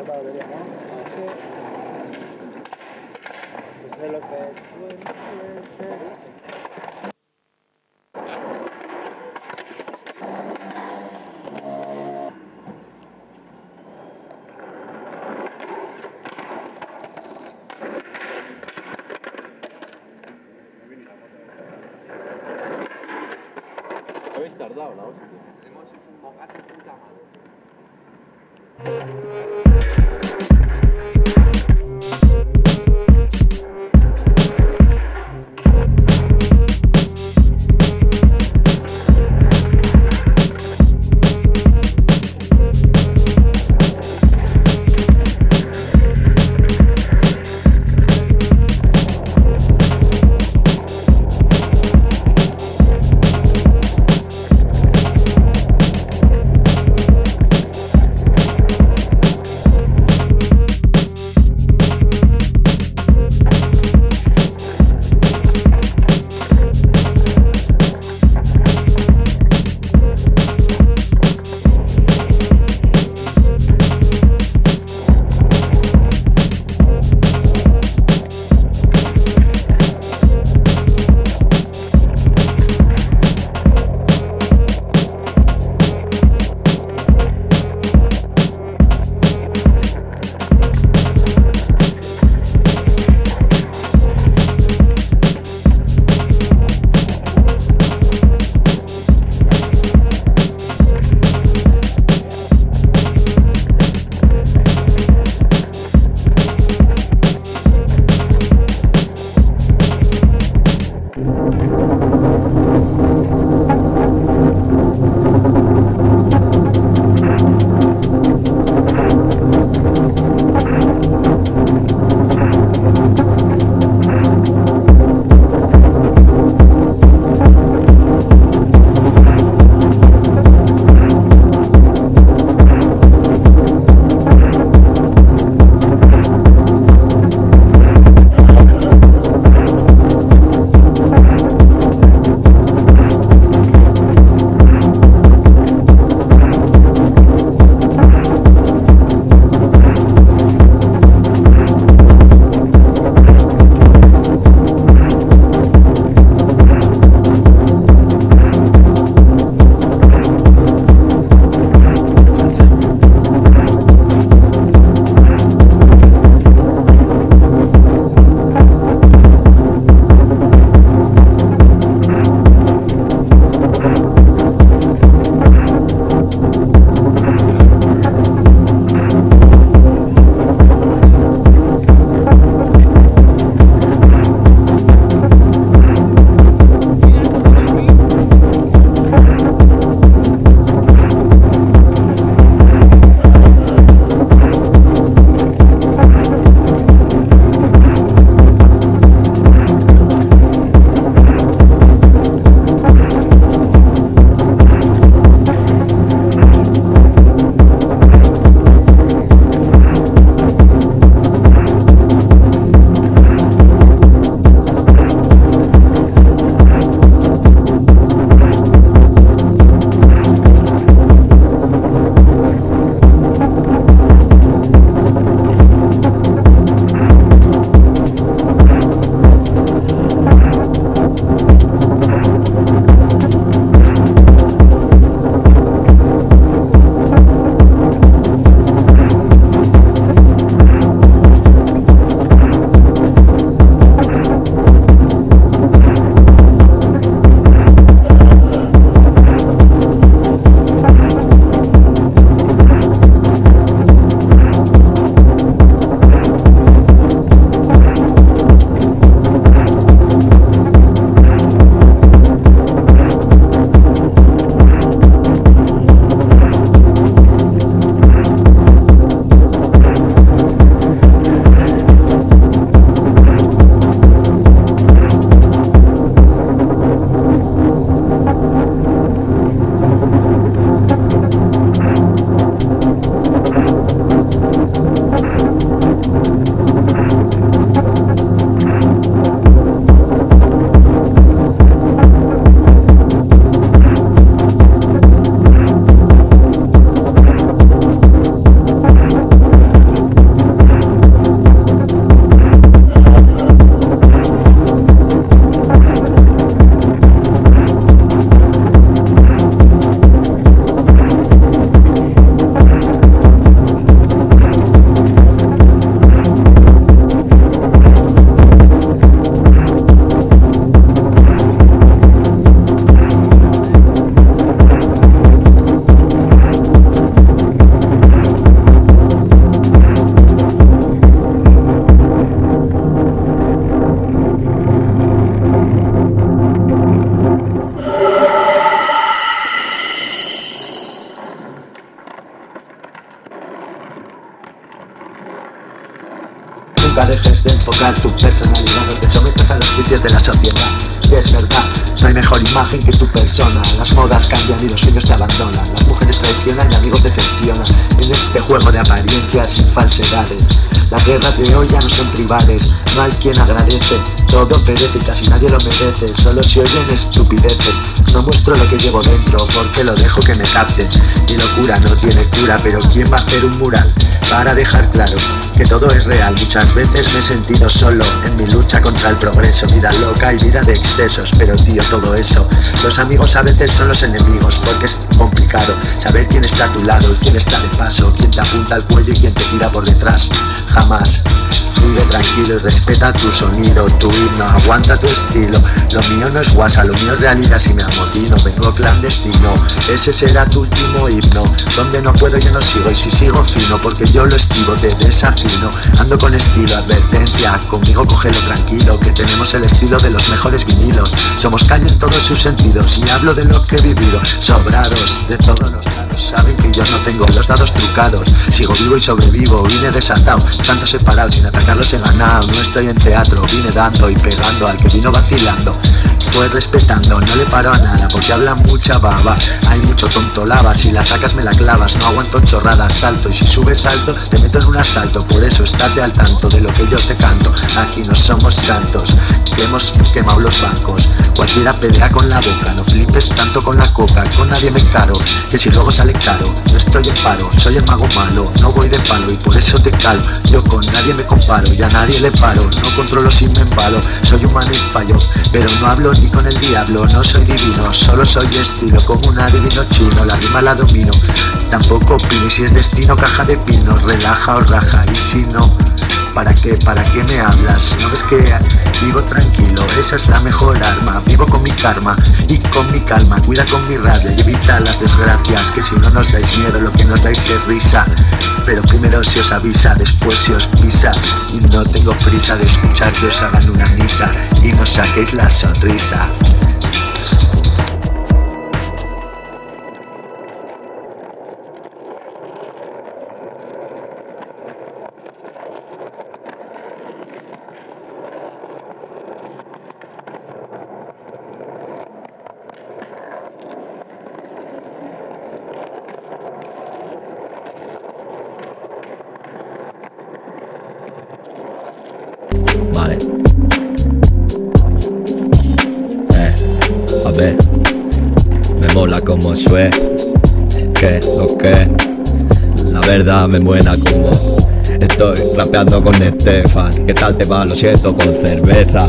Otra batería, ¿no? Así. Eso es lo que duele, duele. Habéis tardado la hostia. Y los sueños te abandonan. Las mujeres traicionan y amigos decepcionan. En este juego de apariencias y falsedades. Las guerras de hoy ya no son tribales, no hay quien agradece, todo perece y casi nadie lo merece, solo se oyen estupideces. No muestro lo que llevo dentro, porque lo dejo que me capte. Mi locura no tiene cura, pero ¿quién va a hacer un mural? Para dejar claro que todo es real, muchas veces me he sentido solo en mi lucha contra el progreso, vida loca y vida de excesos, pero tío, todo eso, los amigos a veces son los enemigos, porque es complicado saber quién está a tu lado quién está de paso, quién te apunta al cuello y quién te tira por detrás jamás. Vive tranquilo y respeta tu sonido, tu himno, aguanta tu estilo. Lo mío no es guasa, lo mío es realidad si me amotino, vengo clandestino. Ese será tu último himno. Donde no puedo yo no sigo y si sigo fino, porque yo lo esquivo, te desafino. Ando con estilo, advertencia, conmigo cógelo tranquilo, que tenemos el estilo de los mejores vinilos. Somos calle en todos sus sentidos y hablo de lo que he vivido, sobrados de todos los lados. Saben que yo no tengo los dados trucados, sigo vivo y sobrevivo, vine desatado, tanto separado sin atacarlos he ganado. No estoy en teatro, vine dando y pegando al que vino vacilando. Fue respetando, no le paro a nada porque habla mucha baba. Hay mucho tonto lava, si la sacas me la clavas. No aguanto chorradas, salto y si subes salto te meto en un asalto. Por eso estate al tanto de lo que yo te canto. Aquí no somos santos, que hemos quemado los bancos. Cualquiera pelea con la boca, no flipes tanto con la coca. Con nadie me encaro, que si luego sale caro. No estoy en paro, soy el mago malo, no voy de palo y por eso te calo. Yo con nadie me comparo y a nadie le paro. No controlo si me embalo, soy humano y fallo, pero no hablo ni con el diablo. No soy divino, solo soy estilo, como un adivino chino. La rima la domino, tampoco opino y si es destino caja de pino, relaja o raja y si no. ¿Para qué? ¿Para qué me hablas? ¿No ves que vivo tranquilo? Esa es la mejor arma. Vivo con mi karma y con mi calma. Cuida con mi rabia y evita las desgracias. Que si no nos dais miedo, lo que nos dais es risa. Pero primero se os avisa, después se os pisa. No tengo prisa de escuchar que os hagan una misa y nos saquéis la sonrisa. Me muena como. Estoy rapeando con Estefan. ¿Qué tal te va? Lo siento con cerveza.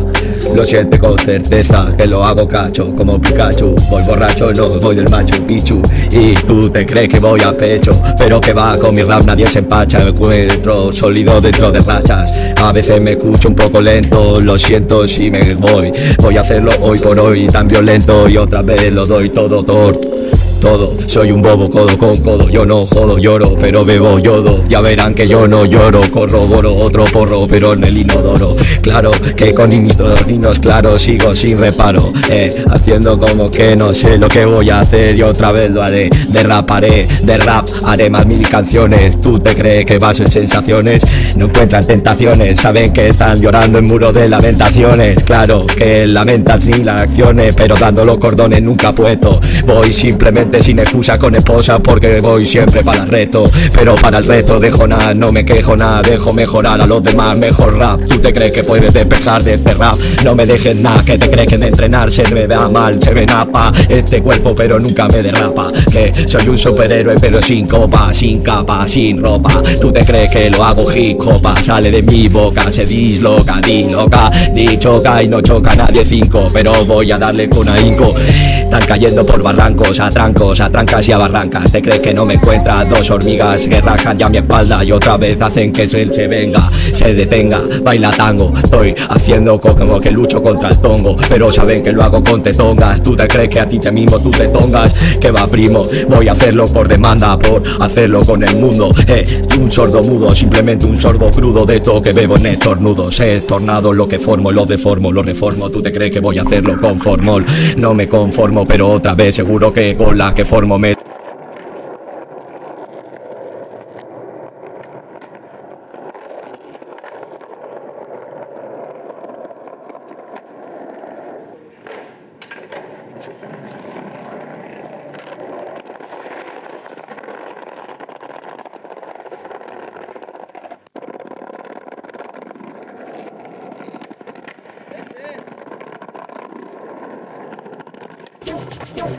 Lo siento con certeza que lo hago cacho como Pikachu. Voy borracho, no voy del Machu Picchu. Y tú te crees que voy a pecho, pero que va con mi rap nadie se empacha. Me encuentro sólido dentro de rachas. A veces me escucho un poco lento, lo siento si me voy. Voy a hacerlo hoy por hoy tan violento y otra vez lo doy todo torto todo. Soy un bobo codo con codo, yo no jodo, lloro, pero bebo yodo. Ya verán que yo no lloro, corroboro otro porro, pero en el inodoro. Claro que con mis dinos claro sigo sin reparo, eh, haciendo como que no sé lo que voy a hacer y otra vez lo haré. Derraparé, de rap, haré más mil canciones. ¿Tú te crees que vas en sensaciones? No encuentran tentaciones, saben que están llorando en muro de lamentaciones. Claro que lamentas ni las acciones, pero dando los cordones nunca puesto. Voy simplemente sin excusa con esposa porque voy siempre para el reto. Pero para el reto dejo nada, no me quejo nada Dejo mejorar a los demás, mejor rap. Tú te crees que puedes despejar de este rap No me dejes nada, que te crees que de entrenar se me da mal Se me napa este cuerpo pero nunca me derrapa. Que soy un superhéroe pero sin copa, sin capa, sin ropa. Tú te crees que lo hago hip hop Sale de mi boca, se disloca, di loca Di choca y no choca nadie cinco Pero voy a darle con ahínco. Están cayendo por barrancos, a a trancas y a barrancas. Te crees que no me encuentra dos hormigas que rajan ya mi espalda Y otra vez hacen que él se venga, se detenga, baila tango Estoy haciendo como que lucho contra el tongo Pero saben que lo hago con tetongas. Tú te crees que a ti te mismo tú te tongas Que va primo, voy a hacerlo por demanda Por hacerlo con el mundo. Eh, Un sordo mudo, simplemente un sordo crudo De todo que bebo en estornudos. He tornado lo que formo, lo deformo, lo reformo. Tú te crees que voy a hacerlo con formol. No me conformo, pero otra vez seguro que con la que formo me No,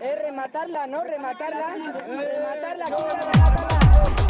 Eh, rematarla, ¿no? Rematarla. Rematarla, ¿cómo era rematarla?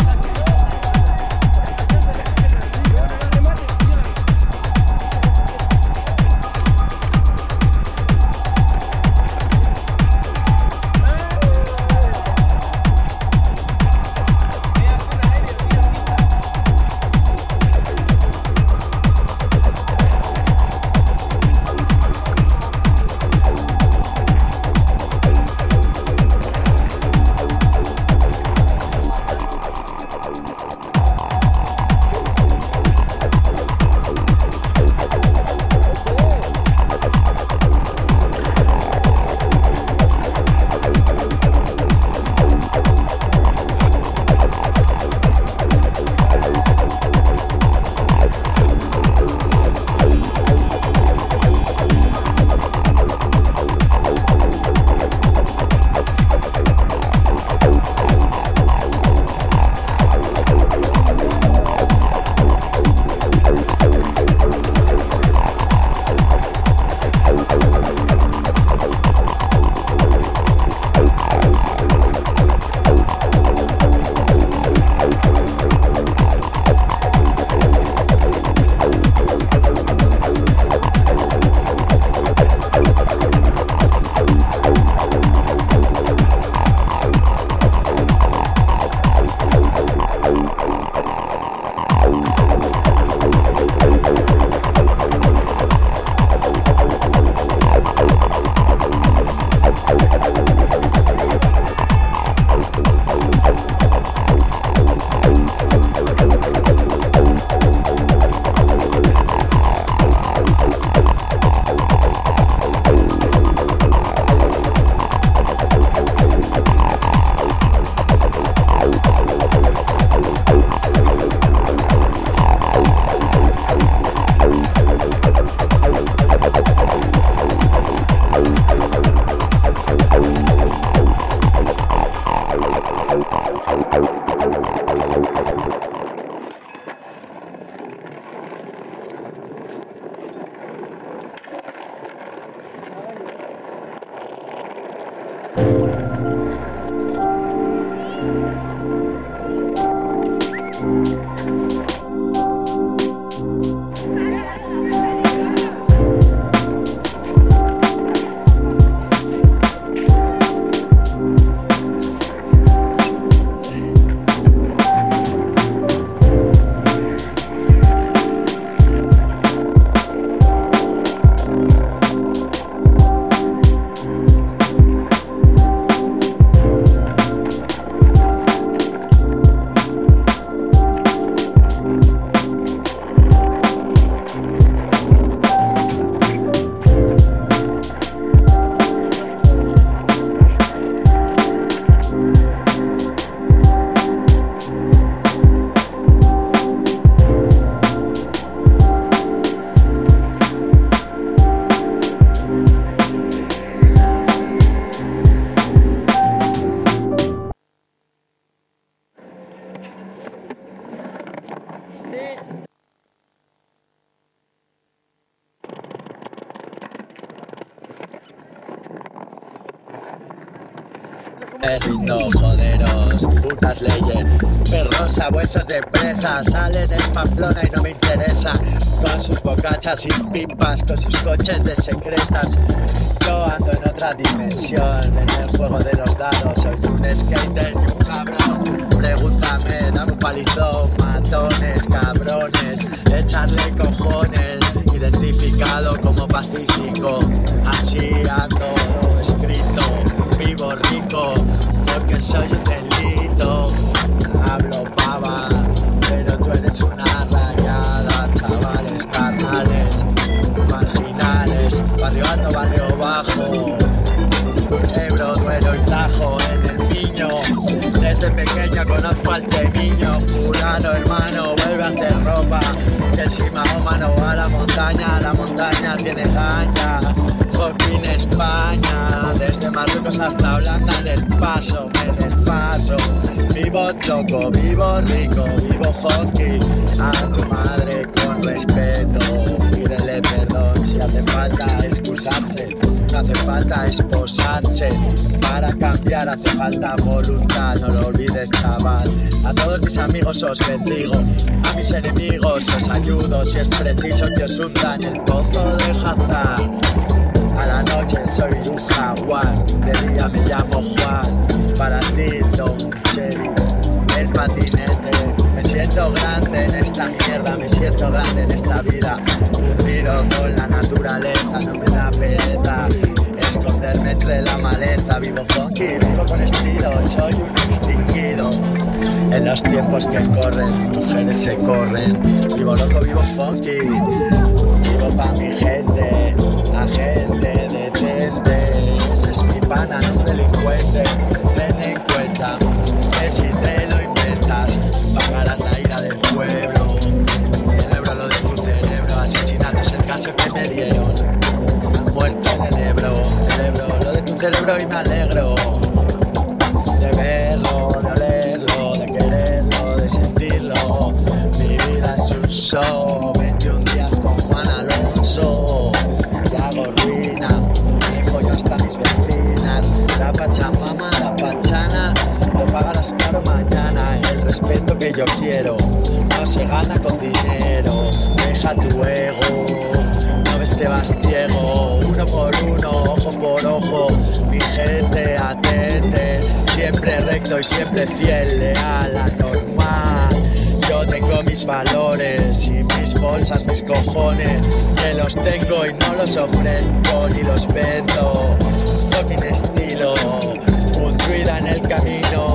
Abuesos de presa, salen en Pamplona y no me interesa, con sus bocachas y pipas, con sus coches de secretas. Yo ando en otra dimensión, en el juego de los dados, soy un skater y un cabrón. Pregúntame, dame un palizón, matones, cabrones, echarle cojones, identificado como pacífico, así ando escrito, vivo rico, porque soy un delito, hablo Conozco al temiño, fulano hermano, vuelve a hacer ropa. Que si Mahoma no va a la montaña, la montaña tiene caña. Fucking España, desde Marruecos hasta Holanda del paso, me despaso. Vivo loco, vivo rico, vivo funky. A tu madre con respeto, pídele perdón si hace falta excusarse. Hace falta esposarse, para cambiar hace falta voluntad, no lo olvides chaval. A todos mis amigos os bendigo, a mis enemigos os ayudo, si es preciso que os hunda en el pozo de Hazard. A la noche soy un jaguar, de día me llamo Juan, para ti Don Cherry, el patinete. Me siento grande en esta mierda, me siento grande en esta vida, fundido con la naturaleza, no me da pereza esconderme entre la maleza. Vivo funky, vivo con estilo, soy un extinguido. En los tiempos que corren, mujeres se corren. Vivo loco, vivo funky, vivo pa' mi gente, la gente detente. Ese es mi pana, no un delincuente. Y me alegro. De verlo, de olerlo, de quererlo, de sentirlo. Mi vida es un show, 21 días con Juan Alonso. Y hago ruina, me follo hasta mis vecinas. La pachamama, la pachana, lo pagarás caro mañana. El respeto que yo quiero no se gana con dinero. Deja tu ego, no ves que vas ciego. Uno por uno, ojo por ojo, mi gente atente. Siempre recto y siempre fiel, leal, anormal. Yo tengo mis valores y mis bolsas, mis cojones, que los tengo y no los ofrezco ni los vendo. Fucking estilo, un druida en el camino,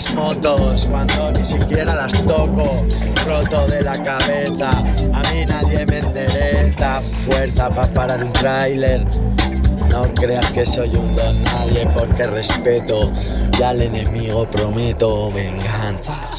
las motos cuando ni siquiera las toco, roto de la cabeza, a mí nadie me endereza, fuerza para parar un tráiler. No creas que soy un don nadie porque respeto y al enemigo prometo venganza.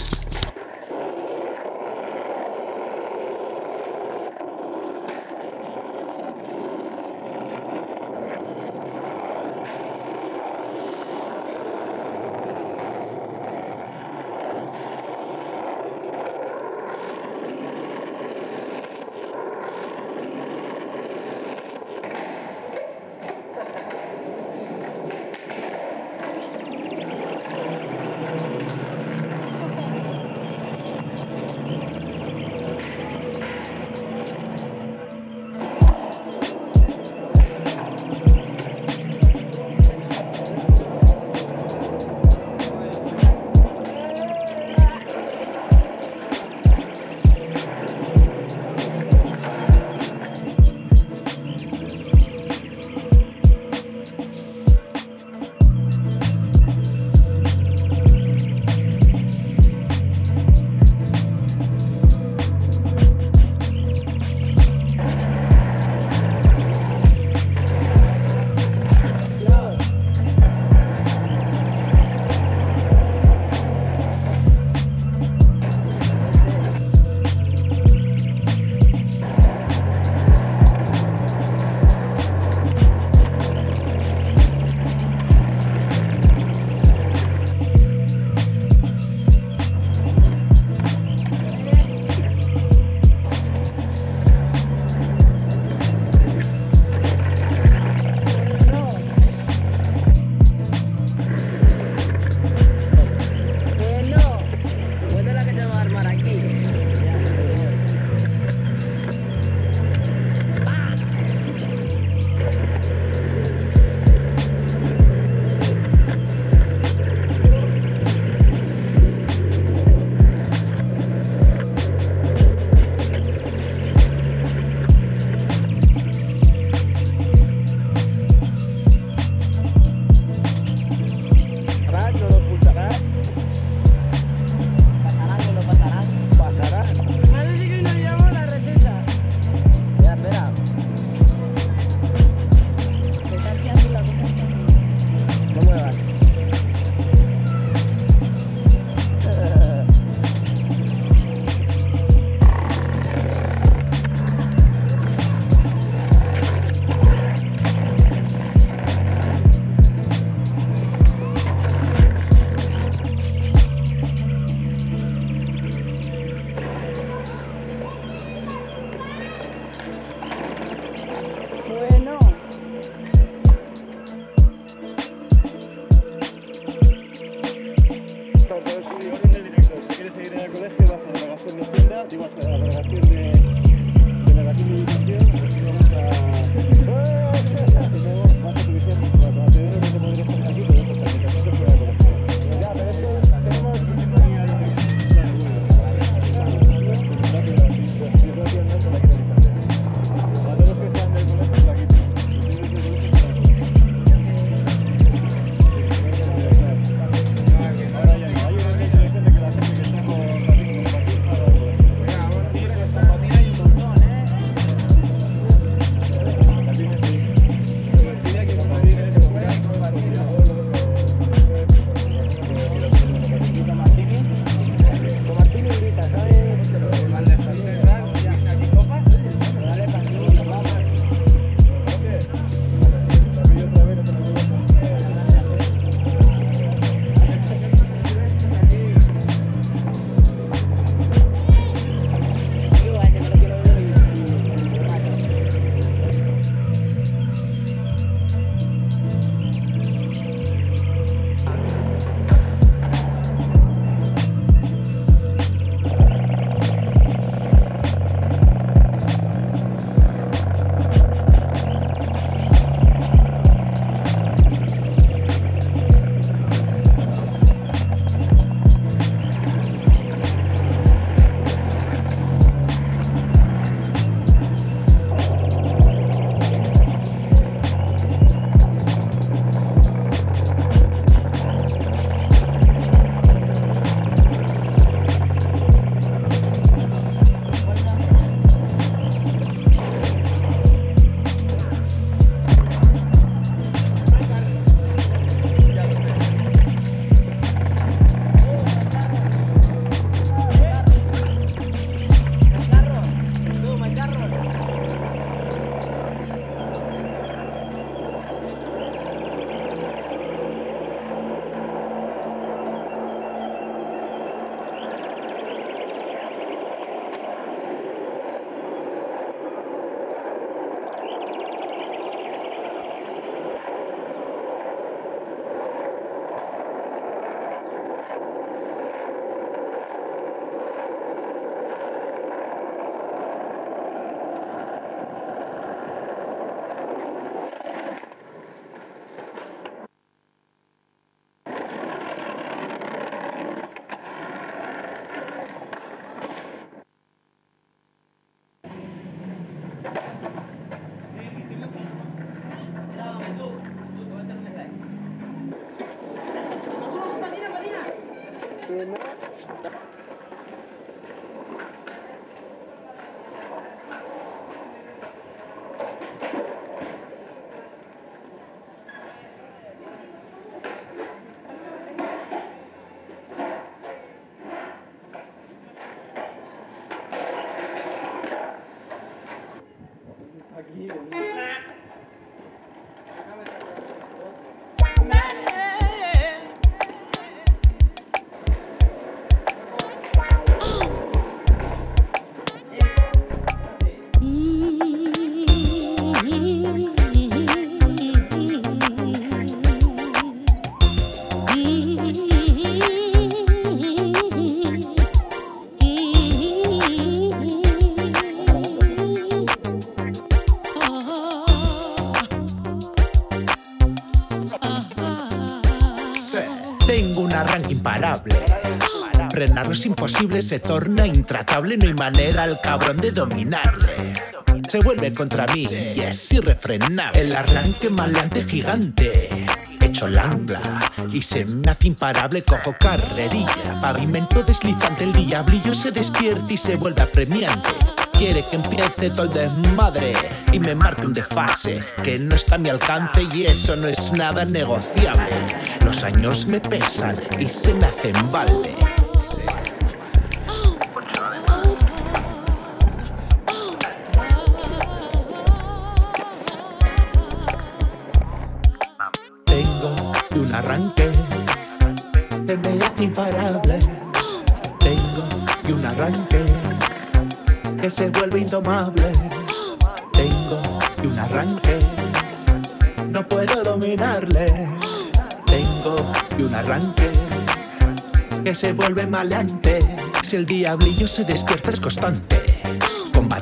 Es imposible, se torna intratable, no hay manera al cabrón de dominarle. Se vuelve contra mí y es irrefrenable. El arranque maleante gigante. Hecho langla y se me hace imparable, cojo carrerilla. Pavimento deslizante, el diablillo se despierta y se vuelve apremiante. Quiere que empiece todo el desmadre y me marque un desfase que no está a mi alcance y eso no es nada negociable. Los años me pesan y se me hacen balde. Arranque que me hace imparable. Tengo un arranque que se vuelve indomable. Tengo un arranque, no puedo dominarle. Tengo un arranque que se vuelve maleante. Si el diablillo se despierta es constante.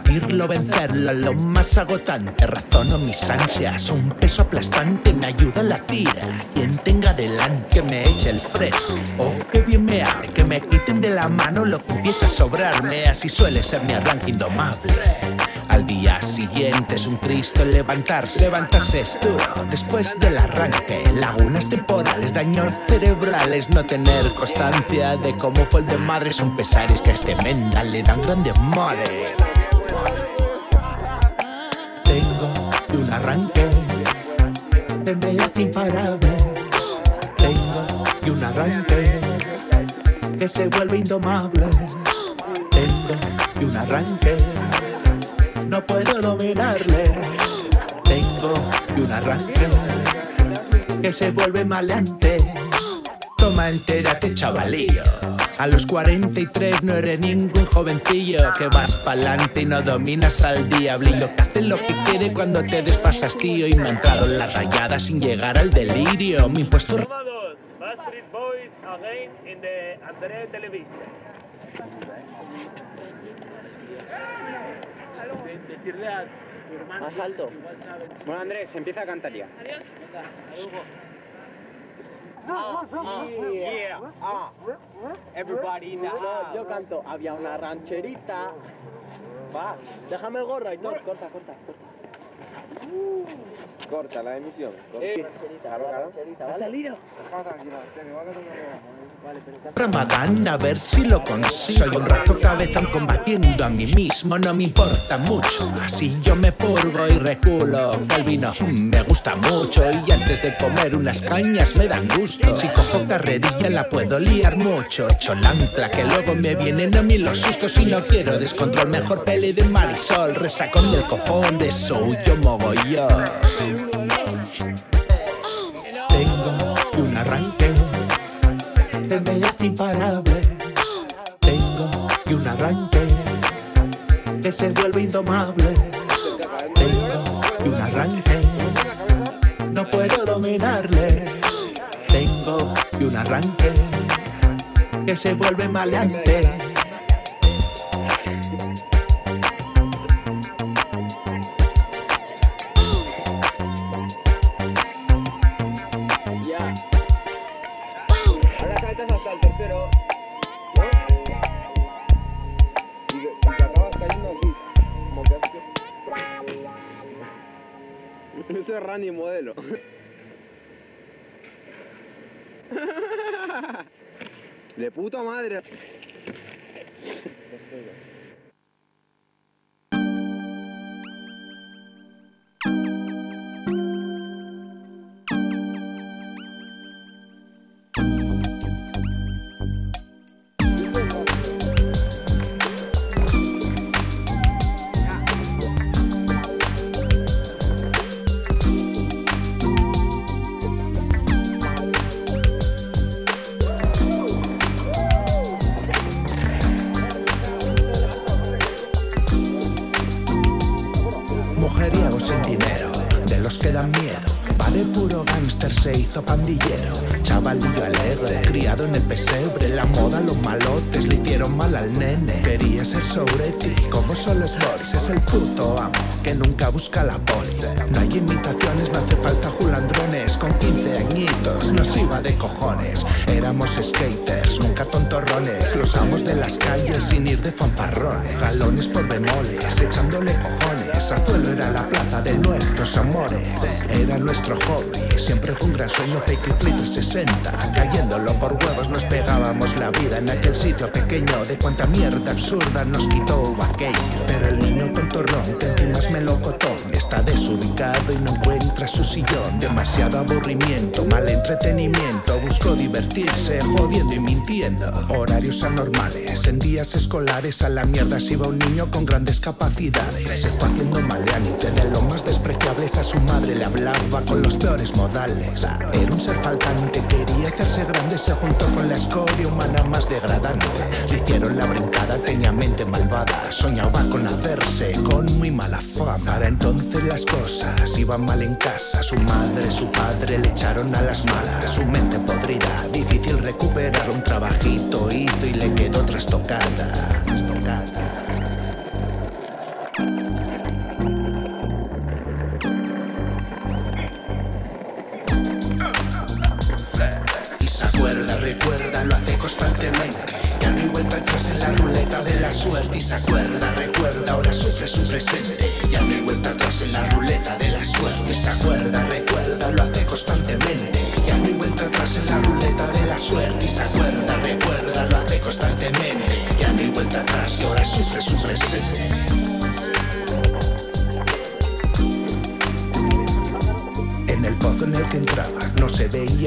Combatirlo, vencerlo, lo más agotante. Razono mis ansias, un peso aplastante me ayuda la tira. Quien tenga delante me eche el freno. Oh, qué bien me abre, que me quiten de la mano lo que empieza a sobrarme. Así suele ser mi arranque indomable. Al día siguiente es un Cristo levantarse. Levantarse es duro después del arranque. Lagunas temporales, daños cerebrales, no tener constancia de cómo fue el de madre. Son pesares que a este menda le dan grandes males. Tengo un arranque que me hace imparable. Tengo un arranque que se vuelve indomable. Tengo un arranque, no puedo dominarle. Tengo un arranque que se vuelve maleante. Toma, entérate, chavalillo. A los 43 no eres ningún jovencillo que vas pa'lante y no dominas al diablillo que hace lo que quiere cuando te despasas, tío. Y me ha entrado en la rayada sin llegar al delirio. Mi impuesto Backstreet Boys again in the Andre Television. Decirle a tu hermano. Más alto. Bueno, Andrés, empieza a cantar ya. Yeah, ah. Everybody in the house. Yo canto, había una rancherita. Va, déjame el gorro y todo. Corta, corta, corta. Corta la emisión. corta. Eh, claro, claro. ¿Ha salido? Ramadán, a ver si lo consigo. Soy un rato cabezón combatiendo a mí mismo, no me importa mucho. Así yo me purgo y reculo. El vino mm, me gusta mucho y antes de comer unas cañas me dan gusto. Si cojo carrerilla la puedo liar mucho. Ancla que luego me vienen a mí los sustos y no quiero descontrol. Mejor peli de Marisol, resacón del copón de suyo mogollón. Tengo un arranque que me hace imparable. Tengo un arranque que se vuelve indomable. Tengo un arranque, no puedo dominarle. Tengo un arranque que se vuelve maleante. Es Randy modelo. De puta madre. Busca la Skaters, nunca tontorrones. Los amos de las calles sin ir de fanfarrones. Galones por bemoles, echándole cojones. Azuelo era la plaza de nuestros amores. Era nuestro hobby, siempre fue un gran sueño fake it flip 360. Cayéndolo por huevos nos pegábamos la vida en aquel sitio pequeño. De cuánta mierda absurda nos quitó aquello. Pero el niño tontorrón que encima es melocotón está desubicado y no encuentra su sillón. Demasiado aburrimiento, mal entretenimiento. Buscó divertirse, jodiendo y mintiendo. Horarios anormales, en días escolares a la mierda se iba un niño con grandes capacidades. Se fue haciendo maleante de lo más despreciables a su madre le hablaba con los peores modales. Era un ser faltante, quería hacerse grande, se juntó con la escoria humana más degradante. Le hicieron la brincada, tenía mente malvada, soñaba con hacerse con muy mala fama. Para entonces las cosas iban mal en casa, su madre, su padre le echaron a las malas, su mente podrida, difícil recuperar un trabajito hizo y le quedó trastocada. Y se acuerda, recuerda, lo hace constantemente. Ya no hay vuelta atrás en la ruleta de la suerte. Y se acuerda, recuerda, ahora sufre su presente. Ya no hay vuelta atrás en la ruleta de la suerte. Y se acuerda, recuerda, lo hace constantemente. Ya no hay vuelta atrás en la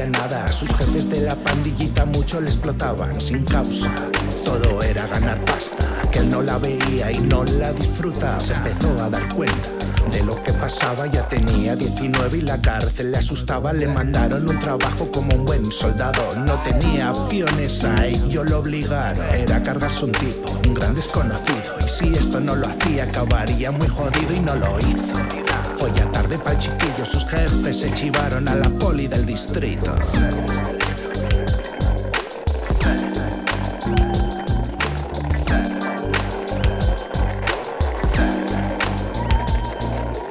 nada. Sus jefes de la pandillita mucho le explotaban sin causa. Todo era ganar pasta, que él no la veía y no la disfrutaba. Se empezó a dar cuenta de lo que pasaba. Ya tenía 19 y la cárcel le asustaba. Le mandaron un trabajo como un buen soldado. No tenía opciones, a ello lo obligaron. Era cargarse un tipo, un gran desconocido. Y si esto no lo hacía, acabaría muy jodido y no lo hizo. Fue ya tarde pa'l chiquillo, sus jefes se chivaron a la poli del distrito.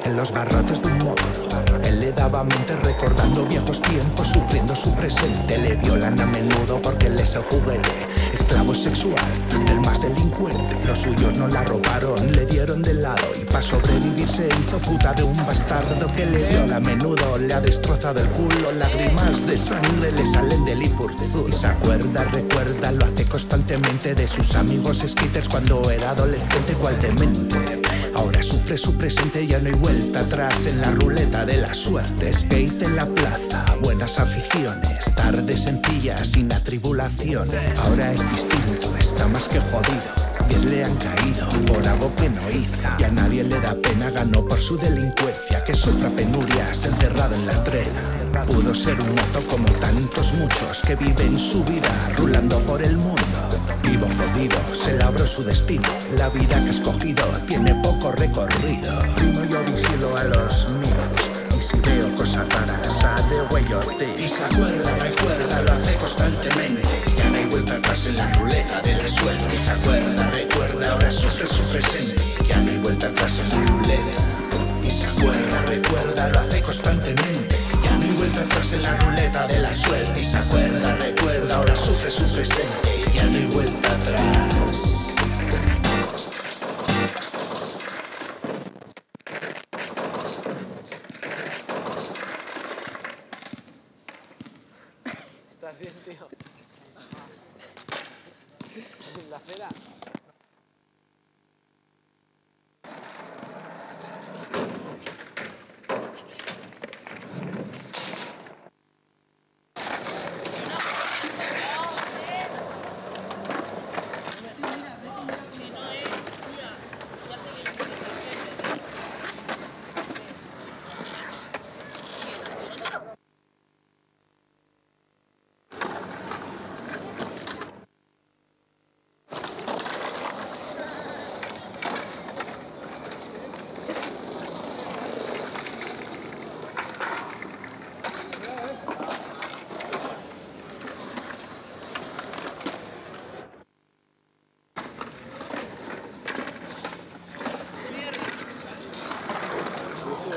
En los barrotes de un modo, él le daba mente recordando viejos tiempos, sufriendo su presente. Le violan a menudo porque él es el juguete, esclavo sexual del más delincuente. Los suyos no la robaron, le dieron de lado y para sobrevivir se hizo puta de un bastardo que le viola a menudo. Le ha destrozado el culo, lágrimas de sangre le salen del Ipurzu. Y se acuerda, recuerda, lo hace constantemente de sus amigos skitters cuando era adolescente, cual demente. Ahora sufre su presente, ya no hay vuelta atrás en la ruleta de la suerte. Skate en la plaza, Ahora es distinto, está más que jodido. Diez le han caído por algo que no hizo. Y a nadie le da pena, ganó por su delincuencia. Que sufra penurias encerrado en la trena. Pudo ser un mozo como tantos muchos que viven su vida rulando por el mundo. Vivo jodido, se labró su destino. La vida que ha escogido tiene poco recorrido. Primo yo vigilo a los míos. Veo cosas raras, a de huellote. Y se acuerda, recuerda, lo hace constantemente. Ya no hay vuelta atrás en la ruleta de la suerte. Y se acuerda, recuerda, ahora sufre su presente. Ya no hay vuelta atrás en la ruleta. Y se acuerda, recuerda, lo hace constantemente. Ya no hay vuelta atrás en la ruleta de la suerte. Y se acuerda, recuerda, ahora sufre su presente. Ya no hay vuelta atrás. ¿Estás bien, tío? ¿La cera?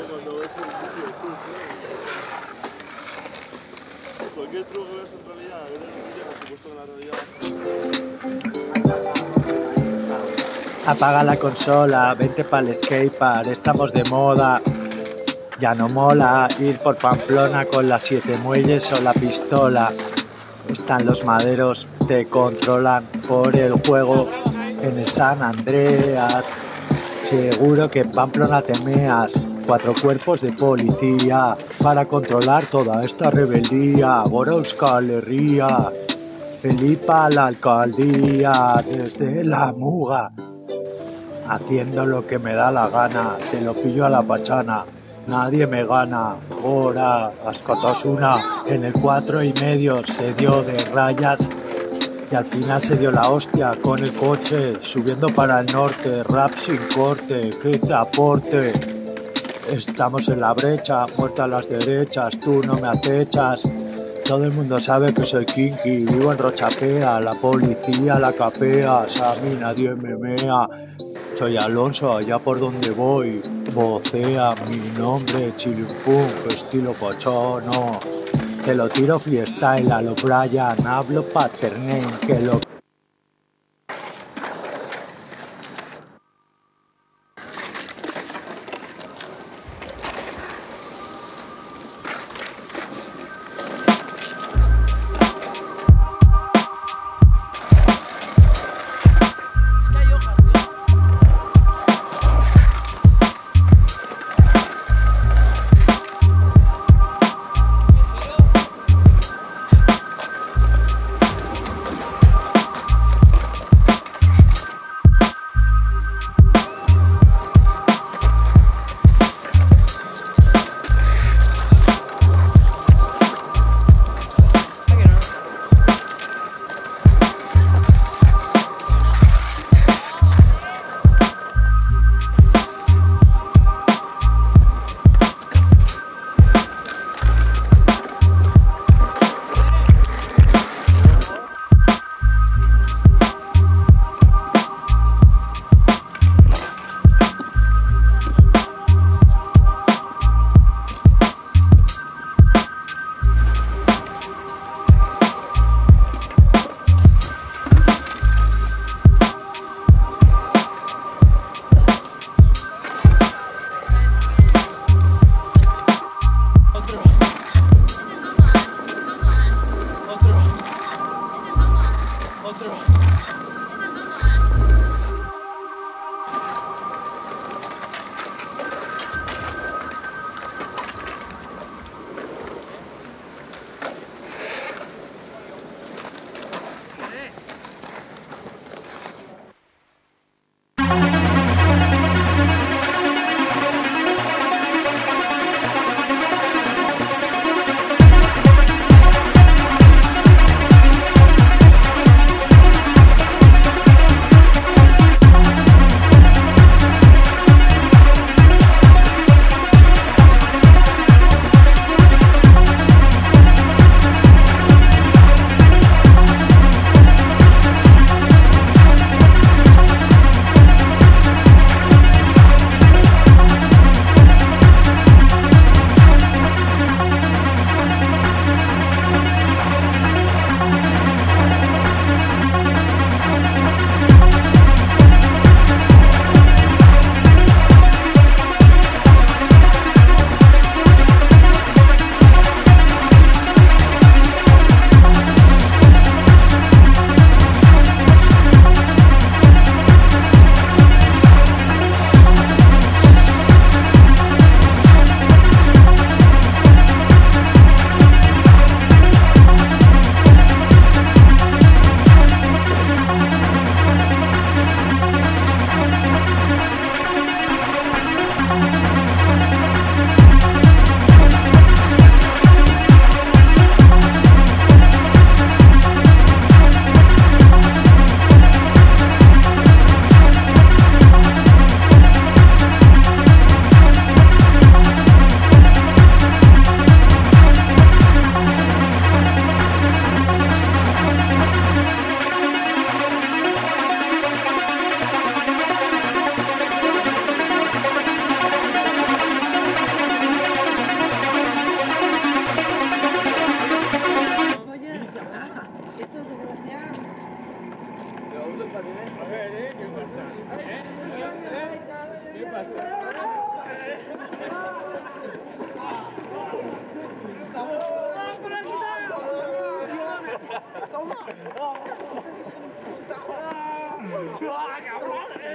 cuando ves el vídeo tú, ¿no? Cualquier truco que ves en realidad, ver el vídeo, por supuesto que la realidad. Apaga la consola, vente pa'l skatepark, estamos de moda. Ya no mola ir por Pamplona con las siete muelles o la pistola. Están los maderos, te controlan por el juego en el San Andreas. Seguro que en Pamplona te meas. Cuatro cuerpos de policía para controlar toda esta rebeldía. Gora Euskal Herria, el IPA la alcaldía desde la muga. Haciendo lo que me da la gana, te lo pillo a la pachana. Nadie me gana, ahora Ascotosuna en el cuatro y medio se dio de rayas y al final se dio la hostia con el coche subiendo para el norte, rap sin corte, que te aporte. Estamos en la brecha, muerta a las derechas, tú no me acechas. Todo el mundo sabe que soy kinky, vivo en Rochapea, la policía la capea, a mí nadie me mea. Soy Alonso, allá por donde voy, vocea mi nombre, Chilinfunk, estilo pochono. Te lo tiro freestyle a lo Brian, hablo pattern que lo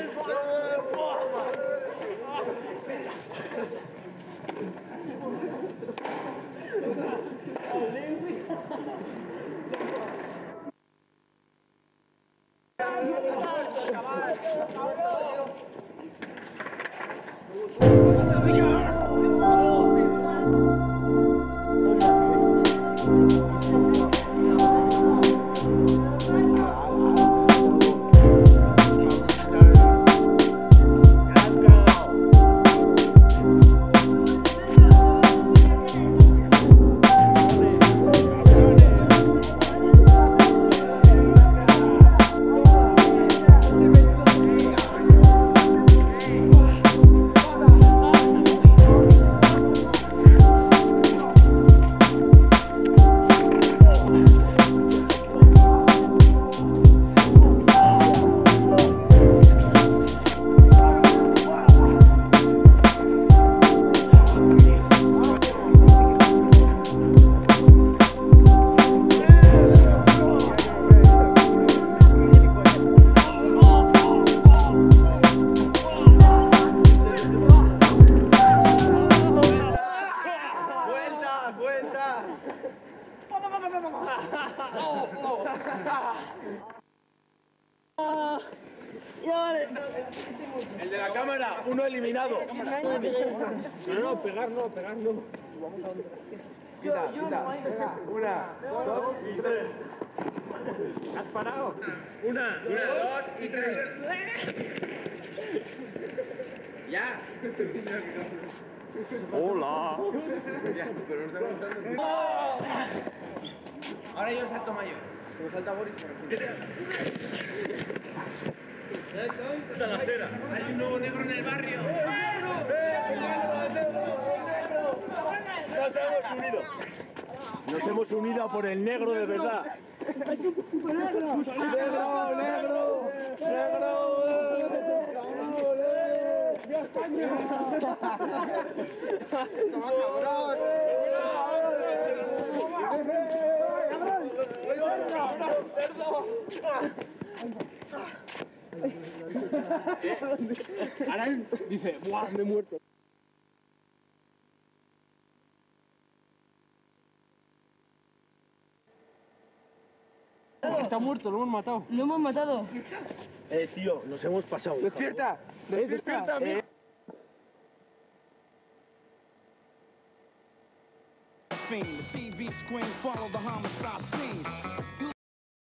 ¡Vuelta! El de la cámara, uno eliminado. No, no, pegar no, pegar no. Quita, quita. Una, dos y tres. ¿Has parado? Una, una, dos y tres. Ya. ¡Hola! Ahora yo salto mayor. Como salta Boris por aquí. ¡Está la acera! Hay un nuevo negro en el barrio. ¡Nos hemos unido! Nos hemos unido a por el negro de verdad. ¡Negro! ¡Negro! ¡Negro! ¡Dios España! Ahora él dice, ¡buah, me he muerto! Está muerto, lo hemos matado. Lo hemos matado. Eh, tío, nos hemos pasado. Despierta, despierta. Eh, fiend. The TV screen follow the homicide scene.